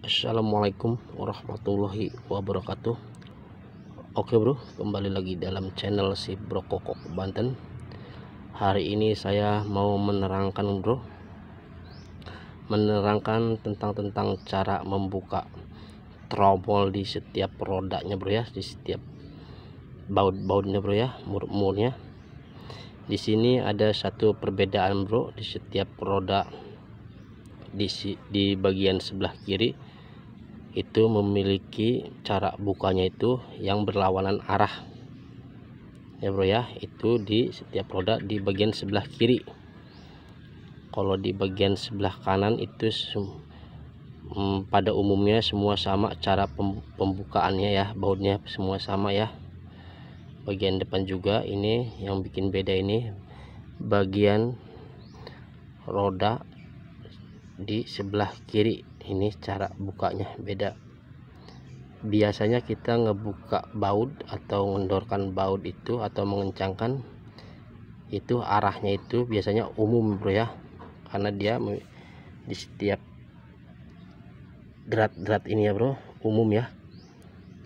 Assalamualaikum warahmatullahi wabarakatuh. Oke bro kembali lagi dalam channel si bro kokok Banten. Hari ini saya mau menerangkan bro Menerangkan tentang tentang cara membuka trouble di setiap rodanya bro ya Di setiap baut-bautnya bro ya mur-murnya. Di sini ada satu perbedaan bro di setiap roda di, di bagian sebelah kiri itu memiliki cara bukanya itu yang berlawanan arah. Ya bro ya. Itu di setiap roda di bagian sebelah kiri. Kalau di bagian sebelah kanan itu hmm, pada umumnya semua sama cara pembukaannya ya. Bautnya semua sama ya. Bagian depan juga ini yang bikin beda ini bagian roda di sebelah kiri. Ini cara bukanya beda. Biasanya kita ngebuka baut atau mengendorkan baut itu atau mengencangkan itu arahnya itu biasanya umum bro ya. Karena dia di setiap drat-drat ini ya bro umum ya.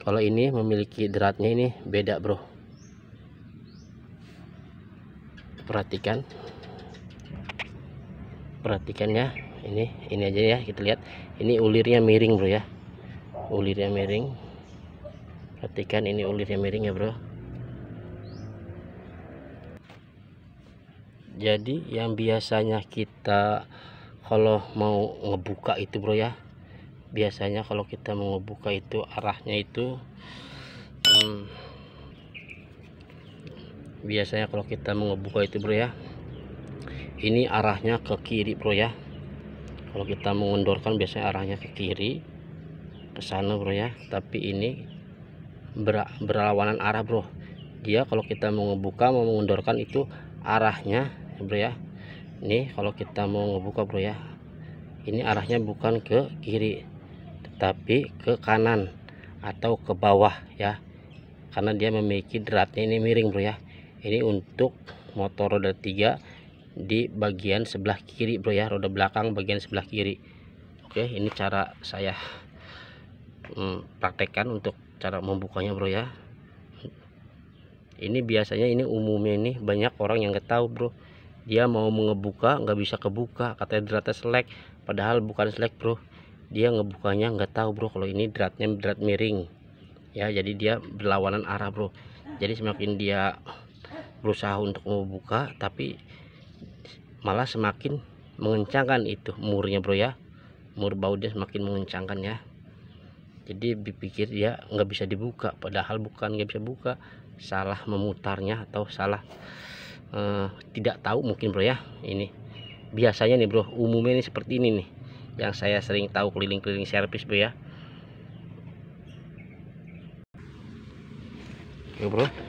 Kalau ini memiliki dratnya ini beda bro. Perhatikan. Perhatikan ya ini ini aja ya kita lihat. Ini ulirnya miring bro ya. Ulirnya miring. Perhatikan ini ulirnya miring ya bro. Jadi yang biasanya kita kalau mau ngebuka itu bro ya. Biasanya kalau kita mau ngebuka itu arahnya itu hmm, biasanya kalau kita mau ngebuka itu bro ya. Ini arahnya ke kiri bro ya kalau kita mengendorkan biasanya arahnya ke kiri ke sana bro ya. Tapi ini ber berlawanan arah bro. Dia kalau kita mau ngebuka mau mengendorkan itu arahnya bro ya. Ini kalau kita mau ngebuka bro ya. Ini arahnya bukan ke kiri tetapi ke kanan atau ke bawah ya. Karena dia memiliki deratnya ini miring bro ya. Ini untuk motor roda 3 di bagian sebelah kiri bro ya. Roda belakang bagian sebelah kiri. Oke ini cara saya hmm, praktekkan untuk cara membukanya bro ya. Ini biasanya ini umumnya ini banyak orang yang nggak tahu bro. Dia mau mengebuka nggak bisa kebuka. Katanya dratnya selek padahal bukan selek bro. Dia ngebukanya nggak tahu bro kalau ini dratnya drat miring. Ya jadi dia berlawanan arah bro. Jadi semakin dia berusaha untuk membuka tapi malah semakin mengencangkan itu. Murnya bro ya. Mur bautnya semakin mengencangkan ya. Jadi dipikir dia nggak bisa dibuka padahal bukan nggak bisa buka. Salah memutarnya atau salah uh, tidak tahu mungkin bro ya. Ini biasanya nih bro umumnya ini seperti ini nih. Yang saya sering tahu keliling-keliling servis bro ya. Oke bro